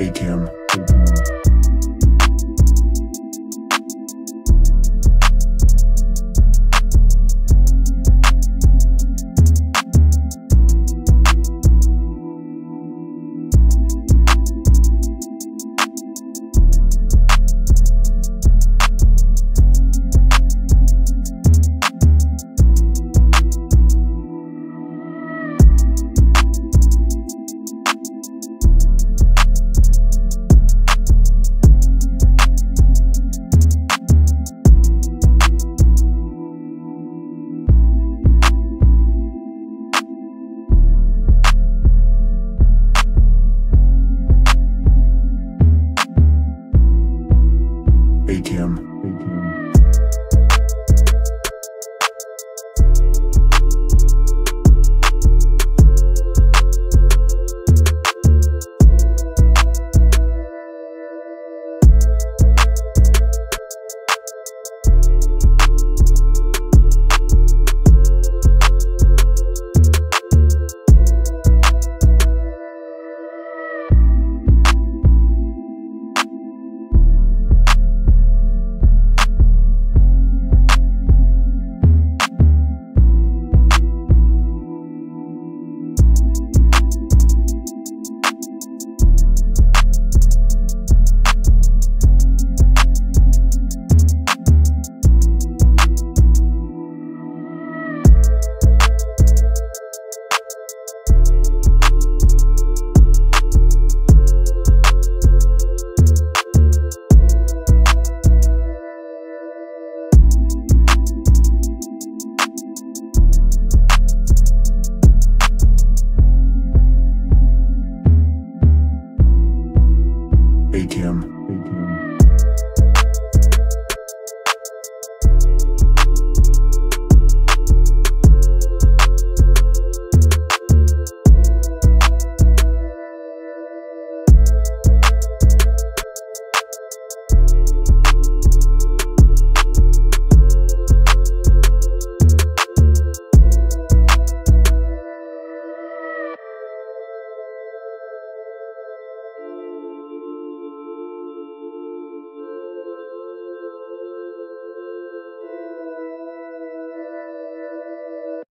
ATM. ATM. ATM.